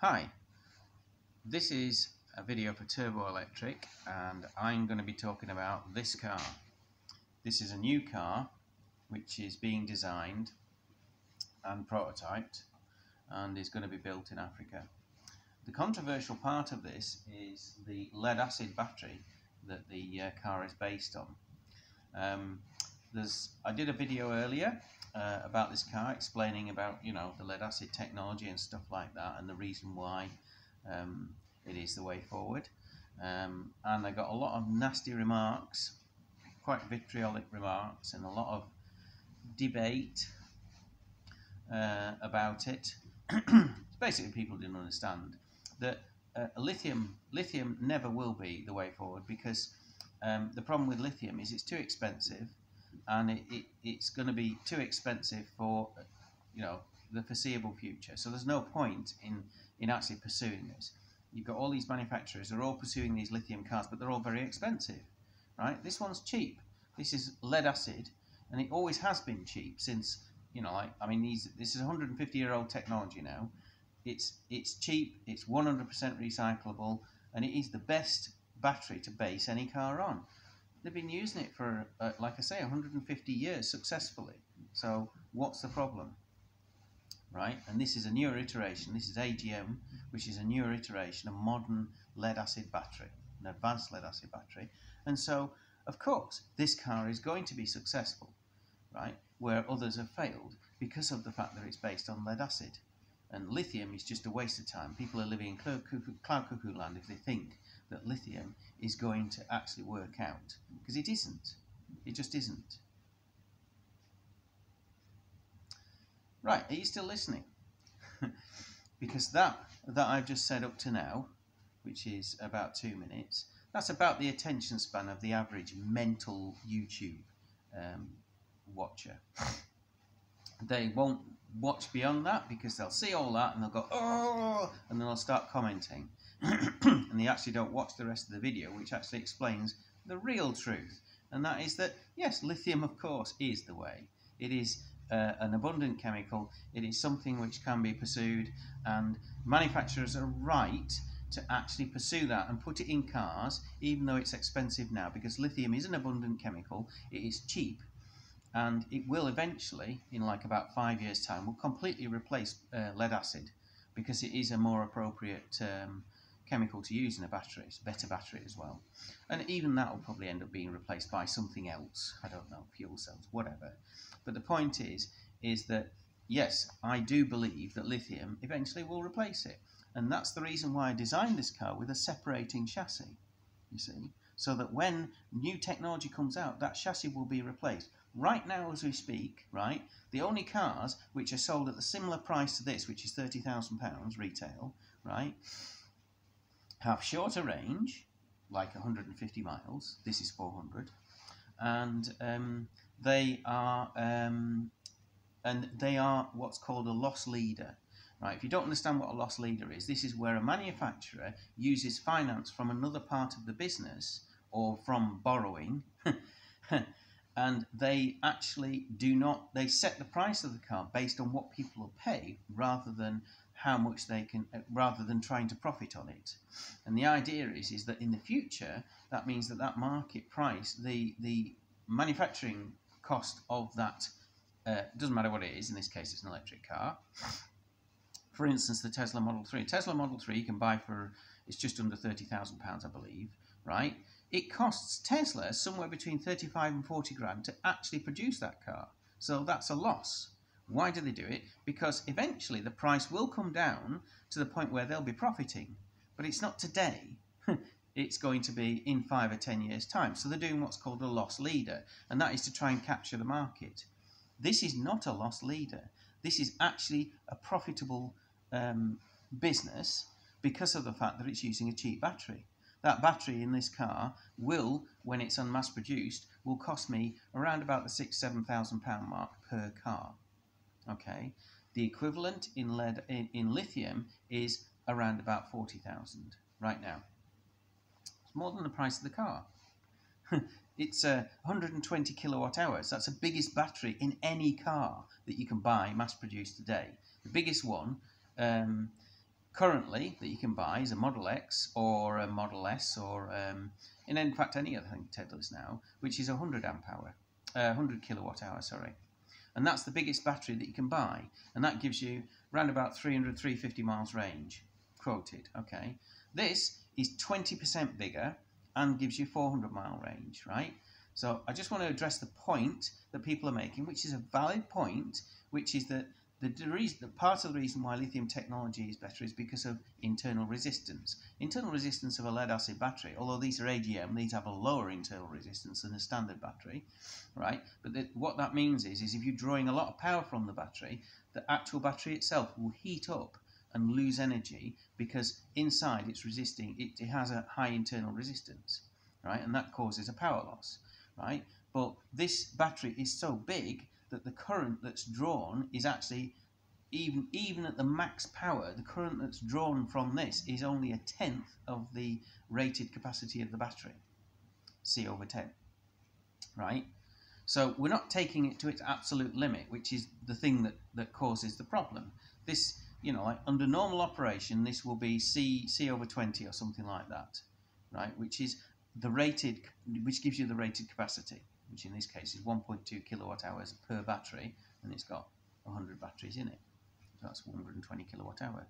Hi, this is a video for Turbo Electric and I'm going to be talking about this car. This is a new car which is being designed and prototyped and is going to be built in Africa. The controversial part of this is the lead acid battery that the uh, car is based on. Um, there's, I did a video earlier uh, about this car, explaining about you know the lead acid technology and stuff like that, and the reason why um, it is the way forward. Um, and I got a lot of nasty remarks, quite vitriolic remarks, and a lot of debate uh, about it. Basically, people didn't understand that uh, lithium lithium never will be the way forward because um, the problem with lithium is it's too expensive and it, it, it's going to be too expensive for you know the foreseeable future. So there's no point in in actually pursuing this. You've got all these manufacturers; they're all pursuing these lithium cars, but they're all very expensive, right? This one's cheap. This is lead acid, and it always has been cheap since you know. Like I mean, these this is 150 year old technology now. It's it's cheap. It's 100% recyclable, and it is the best battery to base any car on they've been using it for, uh, like I say, 150 years successfully. So what's the problem? Right, and this is a newer iteration. This is AGM, which is a newer iteration, a modern lead acid battery, an advanced lead acid battery. And so, of course, this car is going to be successful, right, where others have failed because of the fact that it's based on lead acid. And lithium is just a waste of time. People are living in cloud cuckoo, cloud cuckoo land if they think that lithium is going to actually work out because it isn't. It just isn't. Right, are you still listening? because that that I've just said up to now, which is about two minutes, that's about the attention span of the average mental YouTube um, watcher. They won't watch beyond that because they'll see all that and they'll go, oh, and then they'll start commenting. and they actually don't watch the rest of the video, which actually explains the real truth. And that is that, yes, lithium, of course, is the way. It is uh, an abundant chemical, it is something which can be pursued, and manufacturers are right to actually pursue that and put it in cars, even though it's expensive now, because lithium is an abundant chemical, it is cheap, and it will eventually, in like about five years' time, will completely replace uh, lead acid because it is a more appropriate um, chemical to use in a battery. It's a better battery as well. And even that will probably end up being replaced by something else. I don't know, fuel cells, whatever. But the point is, is that yes, I do believe that lithium eventually will replace it. And that's the reason why I designed this car with a separating chassis, you see, so that when new technology comes out, that chassis will be replaced. Right now, as we speak, right, the only cars which are sold at the similar price to this, which is £30,000 retail, right, have shorter range, like 150 miles. This is 400, and um, they are um, and they are what's called a loss leader. Right, if you don't understand what a loss leader is, this is where a manufacturer uses finance from another part of the business or from borrowing, and they actually do not, they set the price of the car based on what people will pay rather than how much they can, uh, rather than trying to profit on it. And the idea is, is that in the future, that means that that market price, the, the manufacturing cost of that, uh, doesn't matter what it is, in this case it's an electric car. For instance, the Tesla Model 3. Tesla Model 3 you can buy for, it's just under £30,000, I believe, right? It costs Tesla somewhere between 35 and 40 grand to actually produce that car. So that's a loss. Why do they do it? Because eventually the price will come down to the point where they'll be profiting. But it's not today. it's going to be in five or ten years' time. So they're doing what's called a loss leader, and that is to try and capture the market. This is not a loss leader. This is actually a profitable um, business because of the fact that it's using a cheap battery. That battery in this car will, when it's on mass produced, will cost me around about the six, seven thousand pound mark per car okay, the equivalent in lead in, in lithium is around about 40,000 right now. It's more than the price of the car. it's uh, 120 kilowatt hours. That's the biggest battery in any car that you can buy mass produced today. The biggest one um, currently that you can buy is a Model X or a Model S or um, in fact any other thing Teslas now, which is 100 amp hour, uh, 100 kilowatt hour, sorry. And that's the biggest battery that you can buy, and that gives you around about 300, 350 miles range, quoted. Okay, this is 20% bigger and gives you 400 mile range, right? So I just want to address the point that people are making, which is a valid point, which is that the, the reason, part of the reason why lithium technology is better is because of internal resistance. Internal resistance of a lead acid battery, although these are AGM, these have a lower internal resistance than a standard battery, right? But the, what that means is, is if you're drawing a lot of power from the battery, the actual battery itself will heat up and lose energy because inside it's resisting, it, it has a high internal resistance, right? And that causes a power loss, right? But this battery is so big that the current that's drawn is actually even even at the max power, the current that's drawn from this is only a tenth of the rated capacity of the battery, C over 10, right? So we're not taking it to its absolute limit, which is the thing that, that causes the problem. This, you know, like under normal operation, this will be C, C over 20 or something like that, right? Which is the rated, which gives you the rated capacity which in this case is 1.2 kilowatt hours per battery, and it's got 100 batteries in it. So that's 120 kilowatt hour,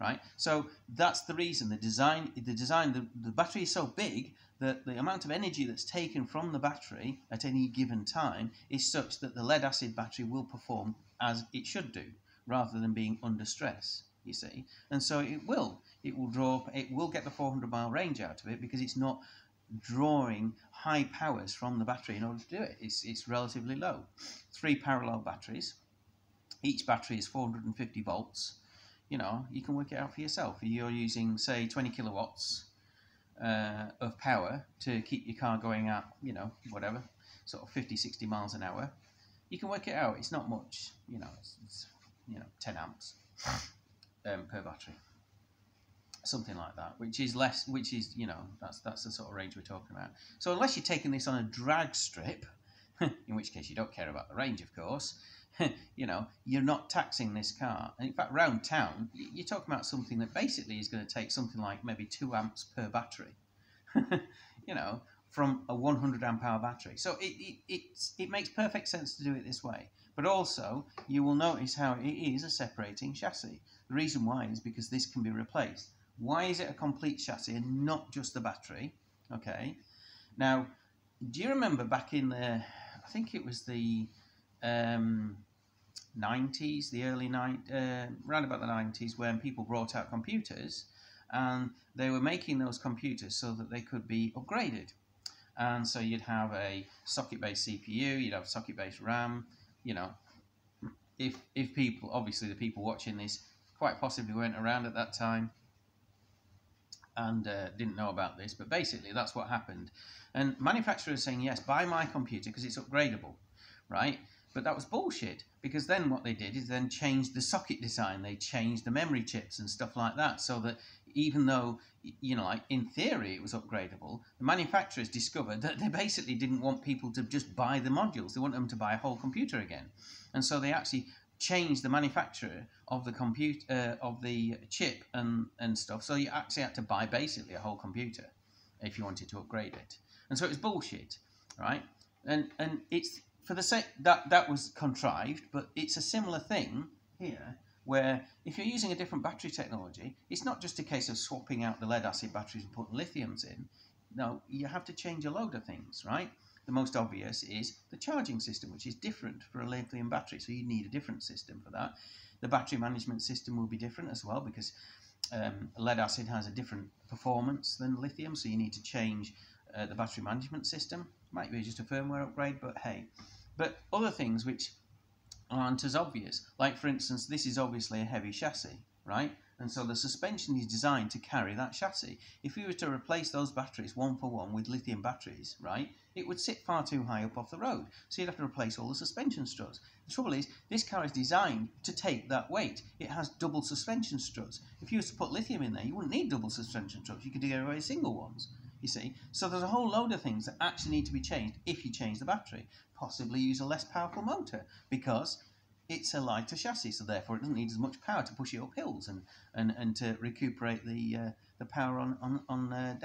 right? So that's the reason the design, the design, the, the battery is so big that the amount of energy that's taken from the battery at any given time is such that the lead acid battery will perform as it should do, rather than being under stress. You see, and so it will, it will draw, it will get the 400 mile range out of it because it's not drawing high powers from the battery in order to do it. It's, it's relatively low. Three parallel batteries. Each battery is 450 volts. You know, you can work it out for yourself. You're using, say, 20 kilowatts uh, of power to keep your car going at, you know, whatever, sort of 50, 60 miles an hour. You can work it out. It's not much. You know, it's, it's you know, 10 amps um, per battery something like that, which is less, which is you know that's that's the sort of range we're talking about. So unless you're taking this on a drag strip, in which case you don't care about the range, of course, you know you're not taxing this car. And in fact, round town, you're talking about something that basically is going to take something like maybe two amps per battery. you know, from a 100 amp hour battery. So it, it, it makes perfect sense to do it this way. But also, you will notice how it is a separating chassis. The reason why is because this can be replaced. Why is it a complete chassis and not just the battery? Okay. Now, do you remember back in the, I think it was the um, 90s, the early 90s, uh, around about the 90s, when people brought out computers and they were making those computers so that they could be upgraded. And so you'd have a socket-based CPU, you'd have socket-based RAM, you know, if, if people, obviously the people watching this quite possibly weren't around at that time, and uh, didn't know about this, but basically that's what happened. And manufacturers saying, yes, buy my computer because it's upgradable, right? But that was bullshit because then what they did is then changed the socket design. They changed the memory chips and stuff like that so that even though, you know, like in theory it was upgradable, the manufacturers discovered that they basically didn't want people to just buy the modules. They want them to buy a whole computer again. And so they actually change the manufacturer of the compute uh, of the chip and and stuff. So you actually had to buy basically a whole computer if you wanted to upgrade it. And so it was bullshit, right? And and it's for the sake that that was contrived, but it's a similar thing here where if you're using a different battery technology, it's not just a case of swapping out the lead acid batteries and putting lithiums in. No, you have to change a load of things, right? The most obvious is the charging system, which is different for a lithium battery. So you need a different system for that. The battery management system will be different as well because um, lead acid has a different performance than lithium. So you need to change uh, the battery management system. Might be just a firmware upgrade, but hey. But other things which aren't as obvious, like for instance, this is obviously a heavy chassis, right? And so the suspension is designed to carry that chassis. If we were to replace those batteries one for one with lithium batteries, right, it would sit far too high up off the road. So you'd have to replace all the suspension struts. The trouble is, this car is designed to take that weight. It has double suspension struts. If you were to put lithium in there, you wouldn't need double suspension struts. You could get away with single ones. You see, so there's a whole load of things that actually need to be changed if you change the battery. Possibly use a less powerful motor because it's a lighter chassis, so therefore it doesn't need as much power to push it up hills and, and, and to recuperate the uh, the power on on, on uh.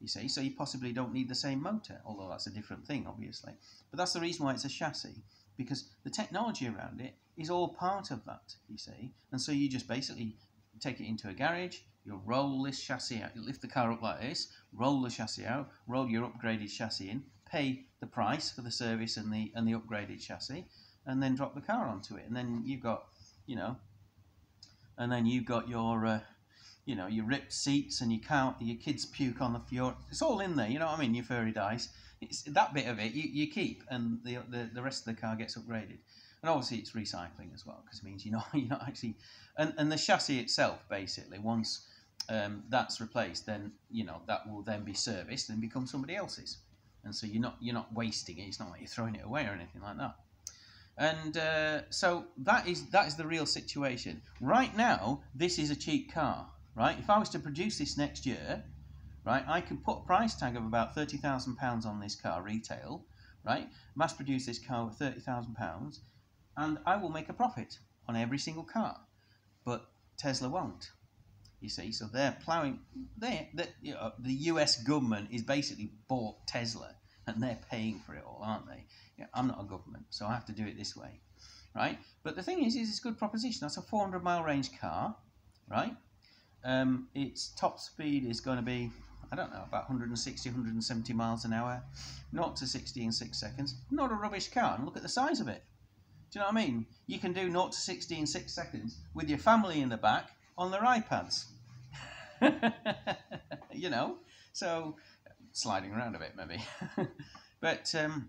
You see, so you possibly don't need the same motor, although that's a different thing, obviously. But that's the reason why it's a chassis because the technology around it is all part of that. You see, and so you just basically take it into a garage. You'll roll this chassis out. You lift the car up like this, roll the chassis out, roll your upgraded chassis in, pay the price for the service and the and the upgraded chassis, and then drop the car onto it. And then you've got, you know, and then you've got your, uh, you know, your ripped seats and you can't, your kids puke on the floor. It's all in there, you know what I mean? Your furry dice. It's that bit of it you, you keep, and the, the the rest of the car gets upgraded. And obviously it's recycling as well, because it means you're not you're not actually, and and the chassis itself basically once. Um, that's replaced, then you know that will then be serviced and become somebody else's, and so you're not you're not wasting it. It's not like you're throwing it away or anything like that. And uh, so that is that is the real situation. Right now, this is a cheap car. Right? If I was to produce this next year, right, I could put a price tag of about thirty thousand pounds on this car retail. Right? Mass produce this car with thirty thousand pounds, and I will make a profit on every single car. But Tesla won't. You see, so they're ploughing. They, the, you know, the U.S. government is basically bought Tesla, and they're paying for it all, aren't they? Yeah, I'm not a government, so I have to do it this way, right? But the thing is, is it's a good proposition. That's a 400 mile range car, right? Um, its top speed is going to be, I don't know, about 160, 170 miles an hour, not to 60 in six seconds. Not a rubbish car, and look at the size of it. Do you know what I mean? You can do 0 to 60 in six seconds with your family in the back on their iPads. you know, so sliding around a bit maybe, but um,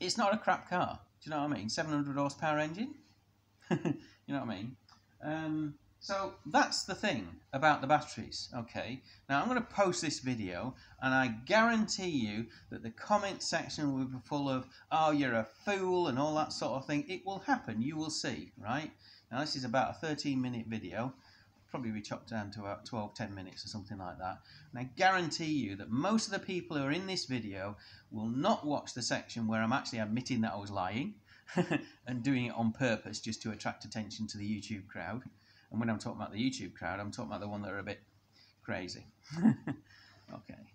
it's not a crap car. Do you know what I mean? 700 horsepower engine. you know what I mean? Um, so that's the thing about the batteries. Okay. Now I'm going to post this video, and I guarantee you that the comment section will be full of "Oh, you're a fool" and all that sort of thing. It will happen. You will see. Right. Now this is about a 13 minute video probably be chopped down to about 12, 10 minutes or something like that. And I guarantee you that most of the people who are in this video will not watch the section where I'm actually admitting that I was lying and doing it on purpose just to attract attention to the YouTube crowd. And when I'm talking about the YouTube crowd, I'm talking about the one that are a bit crazy. okay.